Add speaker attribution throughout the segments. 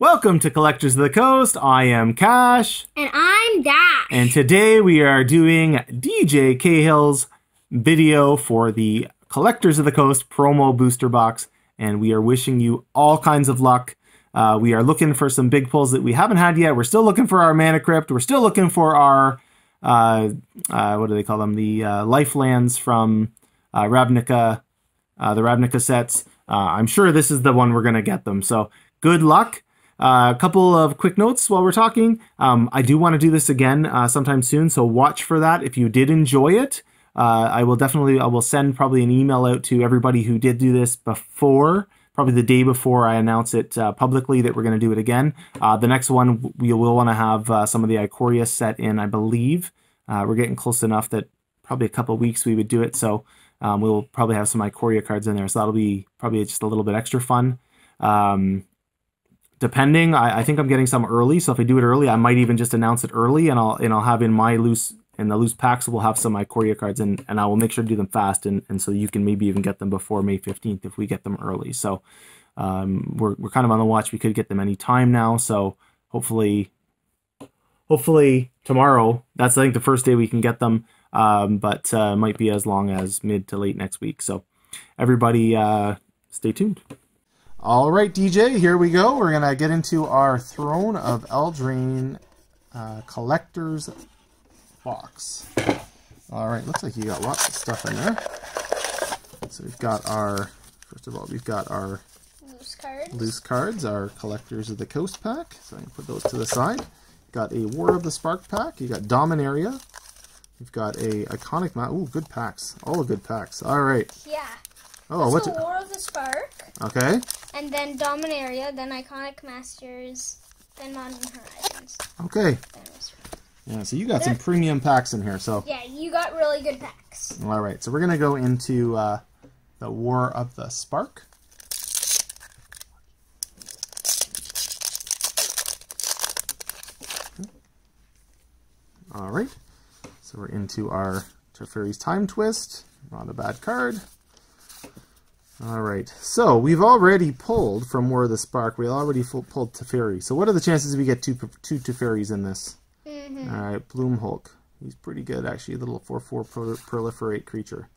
Speaker 1: Welcome to Collectors of the Coast. I am Cash.
Speaker 2: And I'm Dash.
Speaker 1: And today we are doing DJ Cahill's video for the Collectors of the Coast promo booster box. And we are wishing you all kinds of luck. Uh, we are looking for some big pulls that we haven't had yet. We're still looking for our Mana Crypt. We're still looking for our, uh, uh, what do they call them? The uh, Lifelands from uh, Ravnica, uh, the Ravnica sets. Uh, I'm sure this is the one we're going to get them. So good luck. Uh, a couple of quick notes while we're talking. Um, I do want to do this again uh, sometime soon, so watch for that. If you did enjoy it, uh, I will definitely I will send probably an email out to everybody who did do this before, probably the day before I announce it uh, publicly that we're going to do it again. Uh, the next one we will want to have uh, some of the Ikoria set in, I believe. we're getting close enough that probably a couple weeks we would do it, so um, we'll probably have some Ikoria cards in there, so that'll be probably just a little bit extra fun. Um, depending. I, I, think I'm getting some early, so if I do it early, I might even just announce it early, and I'll and I'll have in my loose in the loose packs we'll have some Ikoria cards, and and I will make sure to do them fast, and and so you can maybe even get them before May 15th if we get them early. So um, we're we're kind of on the watch. We could get them any time now, so hopefully, hopefully tomorrow. That's I think the first day we can get them, um, but uh, might be as long as mid to late next week. So everybody, uh, stay tuned. All right, DJ, here we go. We're going to get into our Throne of Eldraine uh, Collector's Box. All right, looks like you got lots of stuff in there. So we've got our, first of all, we've got our
Speaker 2: loose cards,
Speaker 1: loose cards our Collectors of the Coast pack. So I can put those to the side. Got a War of the Spark pack. You got Dominaria. We've got a Iconic Map. Ooh, good packs. All good packs. All right.
Speaker 2: Yeah.
Speaker 1: Oh, what's
Speaker 2: it? War of the Spark.
Speaker 1: Okay.
Speaker 2: And then Dominaria, then Iconic Masters, then Modern Horizons.
Speaker 1: Okay. Yeah, so you got some premium packs in here. So
Speaker 2: yeah, you got really good packs.
Speaker 1: All right, so we're gonna go into uh, the War of the Spark. All right, so we're into our Teferi's Time Twist. Not a bad card. All right, so we've already pulled from War of the Spark. We already pulled Teferi. So what are the chances we get two two Teferis in this?
Speaker 2: Mm -hmm.
Speaker 1: All right, Bloomhulk. He's pretty good, actually. A little 4-4 pro proliferate creature.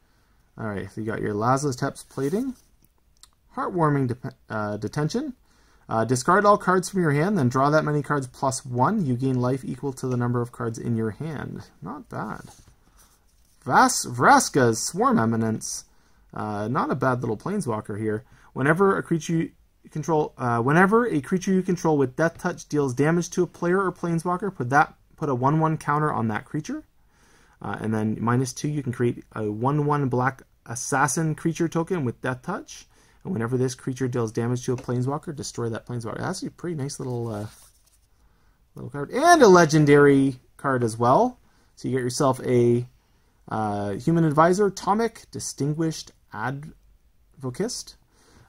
Speaker 1: All right, so you got your Lazotep's Plating. Heartwarming de uh, Detention. Uh, discard all cards from your hand, then draw that many cards plus one. You gain life equal to the number of cards in your hand. Not bad. Vas Vraska's Swarm Eminence. Uh, not a bad little planeswalker here. Whenever a creature you control, uh, whenever a creature you control with Death Touch deals damage to a player or planeswalker, put that put a one-one counter on that creature, uh, and then minus two, you can create a one-one black assassin creature token with Death Touch. And whenever this creature deals damage to a planeswalker, destroy that planeswalker. That's a pretty nice little uh, little card, and a legendary card as well. So you get yourself a uh, Human Advisor, Tomik, Distinguished Advokist.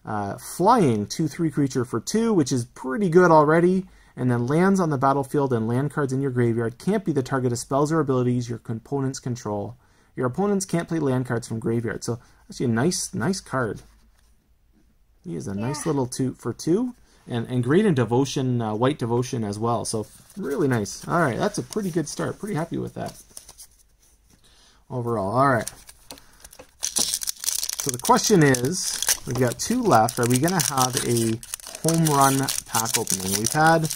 Speaker 1: Uh, flying 2-3 creature for 2, which is pretty good already, and then lands on the battlefield and land cards in your graveyard can't be the target of spells or abilities your opponents control. Your opponents can't play land cards from graveyard, so actually a nice, nice card. He is a yeah. nice little 2 for 2, and, and great in Devotion, uh, White Devotion as well, so really nice. Alright, that's a pretty good start. Pretty happy with that overall. Alright. So the question is, we've got two left. Are we going to have a home run pack opening? We've had,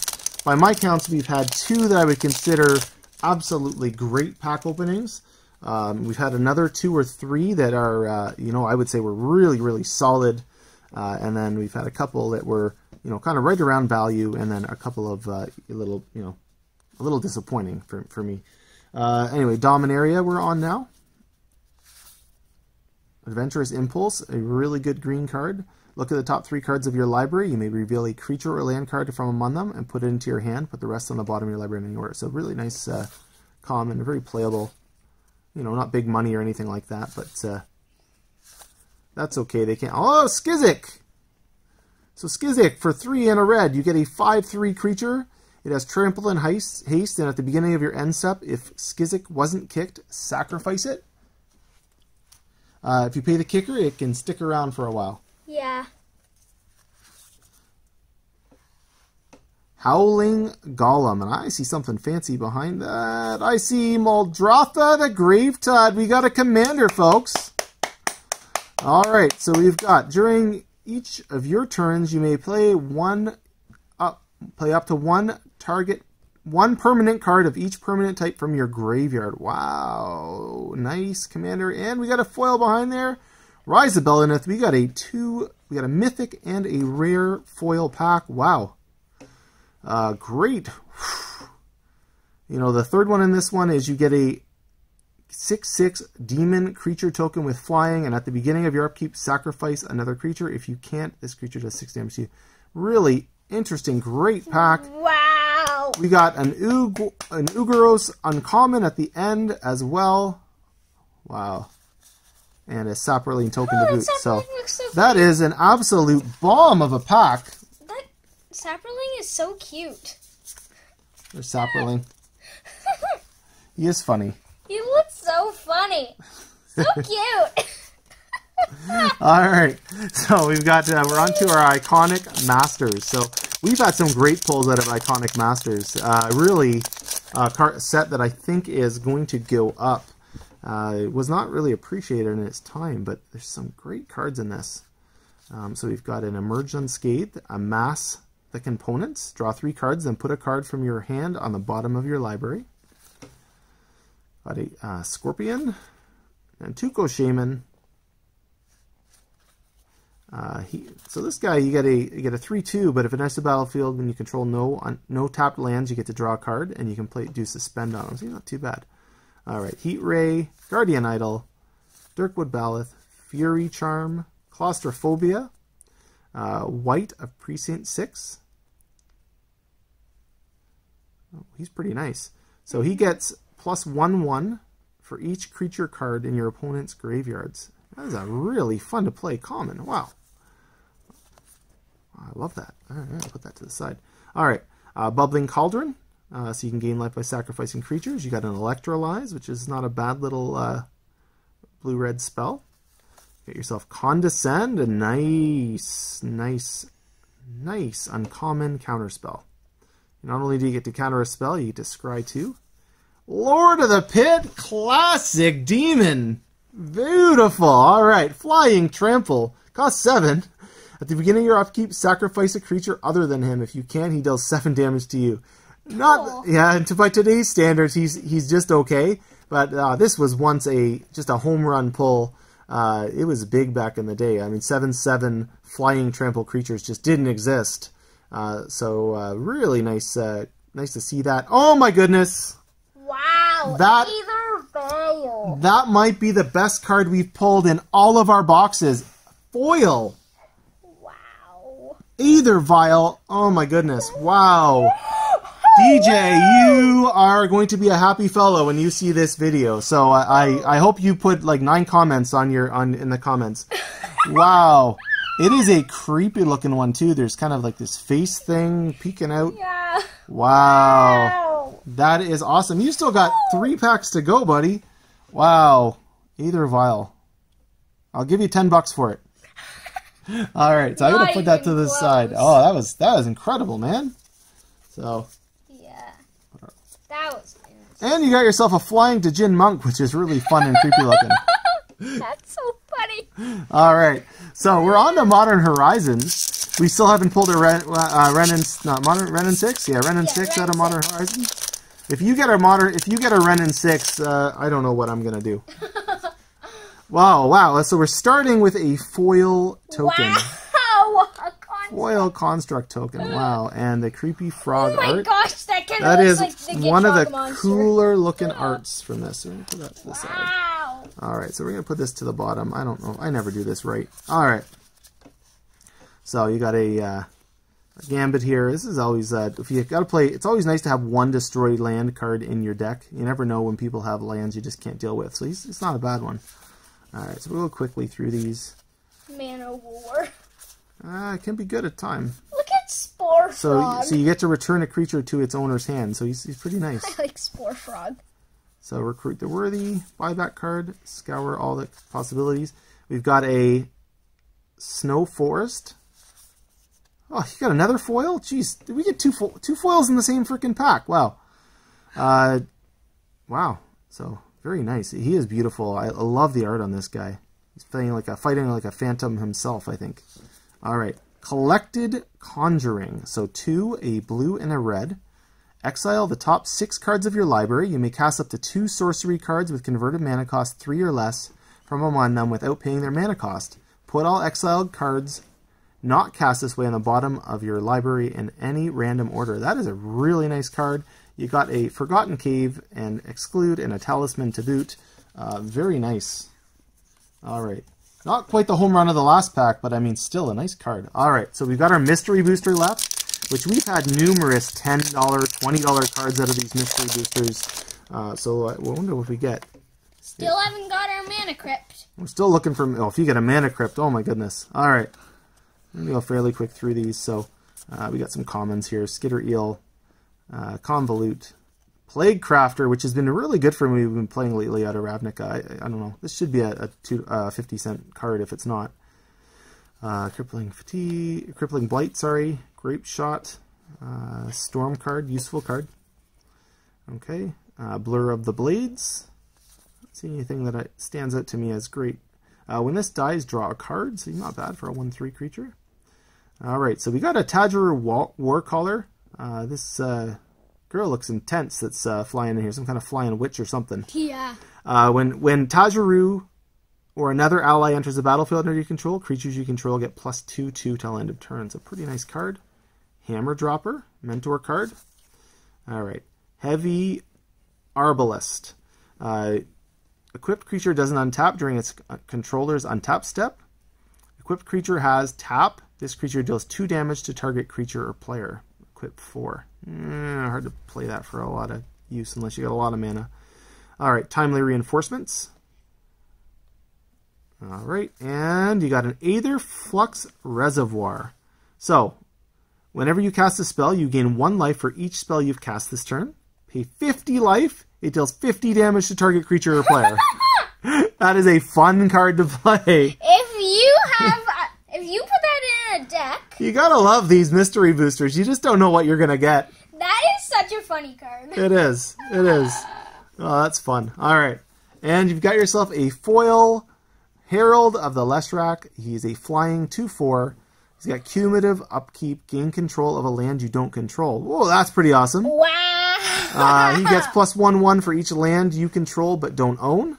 Speaker 1: by my counts, we've had two that I would consider absolutely great pack openings. Um, we've had another two or three that are, uh, you know, I would say were really, really solid. Uh, and then we've had a couple that were, you know, kind of right around value, and then a couple of uh, a little, you know, a little disappointing for, for me. Uh, anyway, Dominaria we're on now. Adventurous Impulse, a really good green card. Look at the top three cards of your library. You may reveal a creature or land card from among them and put it into your hand. Put the rest on the bottom of your library in any order. So really nice, uh, common, very playable. You know, not big money or anything like that, but uh, that's okay. They can't. Oh, Skizzik! So Skizzik, for three and a red, you get a 5-3 creature. It has trample and haste, haste, and at the beginning of your end step, if Skizzik wasn't kicked, sacrifice it. Uh, if you pay the kicker, it can stick around for a while.
Speaker 2: Yeah.
Speaker 1: Howling Golem. And I see something fancy behind that. I see Muldrotha the Gravetide. We got a commander, folks. All right, so we've got during each of your turns, you may play one up, play up to one target, one permanent card of each permanent type from your graveyard. Wow, nice commander, and we got a foil behind there. Rise of Belenith. We got a two, we got a mythic and a rare foil pack. Wow, uh, great. You know, the third one in this one is you get a 6-6 demon creature token with flying, and at the beginning of your upkeep, sacrifice another creature. If you can't, this creature does 6 damage to you. Really interesting, great pack.
Speaker 2: Wow.
Speaker 1: We got an, Ug an Ugaros uncommon at the end as well. Wow. And a Saproling token
Speaker 2: Oh,
Speaker 1: to boot. So
Speaker 2: so
Speaker 1: that is an absolute bomb of a pack.
Speaker 2: That Saproling is so cute.
Speaker 1: There's Saproling. He is funny.
Speaker 2: he looks so funny. So cute.
Speaker 1: All right, so we've got uh, we're on to our iconic masters. So we've had some great pulls out of iconic masters. Uh, really, a card set that I think is going to go up. Uh, it was not really appreciated in its time, but there's some great cards in this. Um, so we've got an Emerge Unscathed, amass the components, draw three cards, then put a card from your hand on the bottom of your library. Got a uh, Scorpion, and Tuco Shaman, uh, he, so this guy, you get a you get a three two, but if it enters the battlefield when you control no on, no tapped lands, you get to draw a card, and you can play do suspend on him. So not too bad. All right, Heat Ray, Guardian Idol, Dirkwood Ballast, Fury Charm, Claustrophobia, uh, Wight of Precinct Six. Oh, he's pretty nice. So he gets plus one one for each creature card in your opponent's graveyards. That is a really fun to play common. Wow. I love that. All right, I'll put that to the side. All right, uh, Bubbling Cauldron. Uh, so you can gain life by sacrificing creatures. You got an Electrolyze, which is not a bad little uh, blue-red spell. Get yourself Condescend, a nice, nice, nice uncommon counterspell. Not only do you get to counter a spell, you get to scry two. Lord of the Pit, classic demon. Beautiful. All right, Flying Trample. Cost seven. At the beginning of your upkeep, sacrifice a creature other than him. If you can, he deals seven damage to you. Not
Speaker 2: Cool.
Speaker 1: yeah. To by today's standards, he's he's just okay. But uh, this was once a just a home run pull. Uh, it was big back in the day. I mean, seven seven flying trample creatures just didn't exist. Uh, so uh, really nice, uh, nice to see that. Oh my goodness,
Speaker 2: Wow.
Speaker 1: That- that might be the best card we've pulled in all of our boxes. Foil. Aether Vial. Oh my goodness. Wow. DJ, you are going to be a happy fellow when you see this video. So I, I, I hope you put like nine comments on your on in the comments. Wow. It is a creepy looking one too. There's kind of like this face thing peeking out.
Speaker 2: Yeah.
Speaker 1: Wow.
Speaker 2: Wow.
Speaker 1: That is awesome. You still got three packs to go, buddy. Wow. Aether Vial. I'll give you ten bucks for it. All right, so I'm gonna put that to the
Speaker 2: close.
Speaker 1: side. Oh, that was that was incredible, man. So,
Speaker 2: Yeah. That was
Speaker 1: and you got yourself a flying Djinn monk, which is really fun and creepy looking.
Speaker 2: That's so funny.
Speaker 1: All right, so we're on to Modern Horizons. We still haven't pulled a Ren, uh, Renin, not Modern Renin six, yeah, Renin
Speaker 2: Yeah,
Speaker 1: six out of Modern Horizons. If you get a modern, if you get a Renin six, uh, I don't know what I'm gonna do. wow, wow. So we're starting with a foil token,
Speaker 2: Wow. A con-
Speaker 1: foil construct token. Wow, and the creepy frog
Speaker 2: Oh my
Speaker 1: art.
Speaker 2: gosh, that kind
Speaker 1: That
Speaker 2: of
Speaker 1: is
Speaker 2: like the
Speaker 1: one of the
Speaker 2: monster.
Speaker 1: cooler looking arts from this. We're gonna put that to the side.
Speaker 2: Wow.
Speaker 1: All right, so we're gonna put this to the bottom. I don't know. I never do this right. All right. So you got a, uh, a gambit here. This is always uh, if you got to play. It's always nice to have one destroyed land card in your deck. You never know when people have lands you just can't deal with. So he's, it's not a bad one. All right, so we'll go quickly through these.
Speaker 2: Man of War.
Speaker 1: Uh, it can be good at time.
Speaker 2: Look at Spore
Speaker 1: So
Speaker 2: Frog.
Speaker 1: so you get to return a creature to its owner's hand. So he's, he's pretty nice.
Speaker 2: I like Spore Frog.
Speaker 1: So recruit the worthy, buyback card, scour all the possibilities. We've got a snow forest. Oh, you got another foil? Jeez, did we get two fo two foils in the same freaking pack? Wow. Uh, wow. So very nice. He is beautiful. I, love the art on this guy. He's fighting like a fighting like a phantom himself. I think. All right. Collected Conjuring. So two, a blue and a red. Exile the top six cards of your library. You may cast up to two sorcery cards with converted mana cost three or less from among them without paying their mana cost. Put all exiled cards not cast this way on the bottom of your library in any random order. That is a really nice card. You got a Forgotten Cave and Exclude and a Talisman to boot. Uh, very nice. All right. Not quite the home run of the last pack, but I mean, still a nice card. All right, so we've got our Mystery Booster left, which we've had numerous $10, $20 cards out of these Mystery Boosters. Uh, so I wonder what we get.
Speaker 2: Still yeah. haven't got our Mana Crypt.
Speaker 1: We're still looking for, oh, if you get a Mana Crypt, oh my goodness. All right. I'm going to go fairly quick through these. So uh, we got some commons here. Skitter Eel, uh, Convolute, Plague Crafter, which has been really good for me. We've been playing lately out of Ravnica. I, I don't know. This should be a, a two, uh, 50 cent card if it's not. Uh, crippling Fatigue, Crippling Blight, sorry. Grape Shot, uh, Storm card, useful card. Okay. Uh, Blur of the Blades. Don't see anything that stands out to me as great. Uh, when this dies, draw a card, so not bad for a 1-3 creature. Alright, so we got a Tajuru Warcaller. Uh, this uh, girl looks intense that's uh, flying in here, some kind of flying witch or something.
Speaker 2: Yeah.
Speaker 1: Uh, when when Tajuru or another ally enters the battlefield under your control, creatures you control get plus 2 2 till end of turn. It's a pretty nice card. Hammer Dropper, Mentor card. Alright. Heavy Arbalest. Uh, equipped creature doesn't untap during its controller's untap step. Equipped creature has tap. This creature deals 2 damage to target creature or player equip 4. Mm, hard to play that for a lot of use unless you got a lot of mana. Alright, Timely Reinforcements. Alright, and you got an Aether Flux Reservoir. So, whenever you cast a spell, you gain 1 life for each spell you've cast this turn. Pay 50 life. It deals 50 damage to target creature or player. that is a fun card to play.
Speaker 2: If you have if you put that in a deck,
Speaker 1: you gotta love these mystery boosters. You just don't know what you're gonna get.
Speaker 2: That is such a funny card.
Speaker 1: It is. It is. Oh, that's fun. All right, and you've got yourself a foil Herald of the Leshrac. He's a flying two-four. He's got cumulative upkeep, gain control of a land you don't control. Whoa, that's pretty awesome.
Speaker 2: Wow.
Speaker 1: uh, he gets plus one one for each land you control but don't own.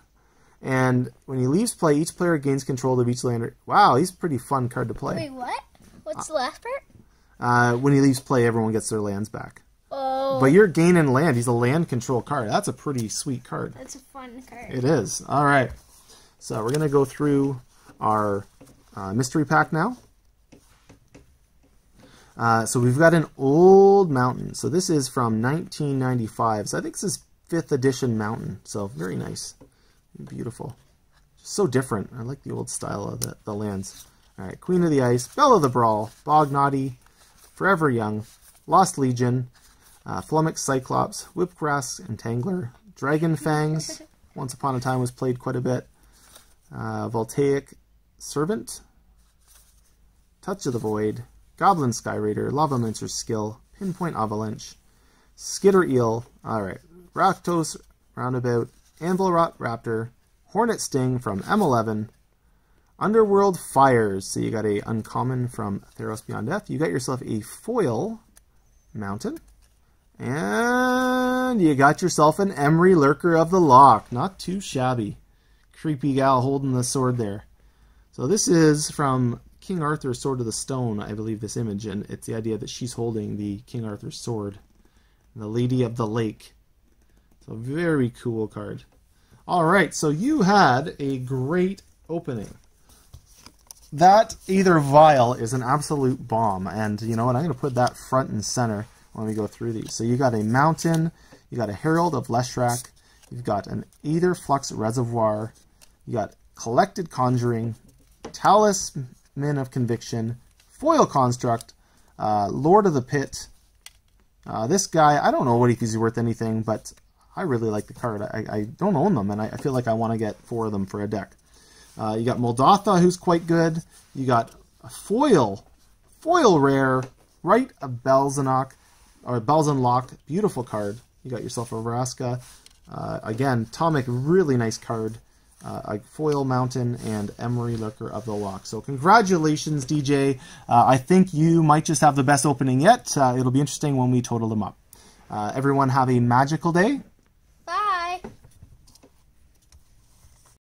Speaker 1: And when he leaves play, each player gains control of each land. Wow, he's a pretty fun card to play.
Speaker 2: Wait, what? What's the last part?
Speaker 1: Uh, when he leaves play, everyone gets their lands back.
Speaker 2: Oh.
Speaker 1: But you're gaining land. He's a land control card. That's a pretty sweet card.
Speaker 2: That's a fun card.
Speaker 1: It is. All right. So we're going to go through our uh, mystery pack now. Uh, so we've got an old mountain. So this is from 1995. So I think this is 5th edition mountain. So very nice. Beautiful. So different. I like the old style of the, the lands. All right, Queen of the Ice, Belle of the Brawl, Bognaughty, Forever Young, Lost Legion, uh, Flummox Cyclops, Whipgrass Entangler, Dragon Fangs, Once Upon a Time was played quite a bit, uh, Voltaic Servant, Touch of the Void, Goblin Sky Raider, Lavamancer's Skill, Pinpoint Avalanche, Skitter Eel, alright, Rakdos Roustabout, Anvilwrought Raptor, Hornet Sting from M11, Underworld Fires. So you got a uncommon from Theros Beyond Death. You got yourself a foil mountain. And you got yourself an Emry Lurker of the Loch. Not too shabby. Creepy gal holding the sword there. So this is from King Arthur's Sword of the Stone, I believe, this image. And it's the idea that she's holding the King Arthur's sword. The Lady of the Lake. So very cool card. All right, so you had a great opening. That Aether Vial is an absolute bomb, and you know what? I'm going to put that front and center when we go through these. So you got a Mountain, you got a Herald of Leshrac, you've got an Aether Flux Reservoir, you got Collected Conjuring, Talisman of Conviction, Foil Construct, uh, Lord of the Pit. Uh, this guy, I don't know what he's worth anything, but I really like the card. I, I don't own them, and I, I feel like I want to get four of them for a deck. Uh, you got Muldrotha, who's quite good. You got a foil foil rare, right? A Belzenok, or Belzenlok, beautiful card. You got yourself a Vraska. Uh, again, Tomik, really nice card. Uh, a foil mountain and Emry Lurker of the Loch. So congratulations, DJ. Uh, I think you might just have the best opening yet. Uh, it'll be interesting when we total them up. Uh, everyone have a magical day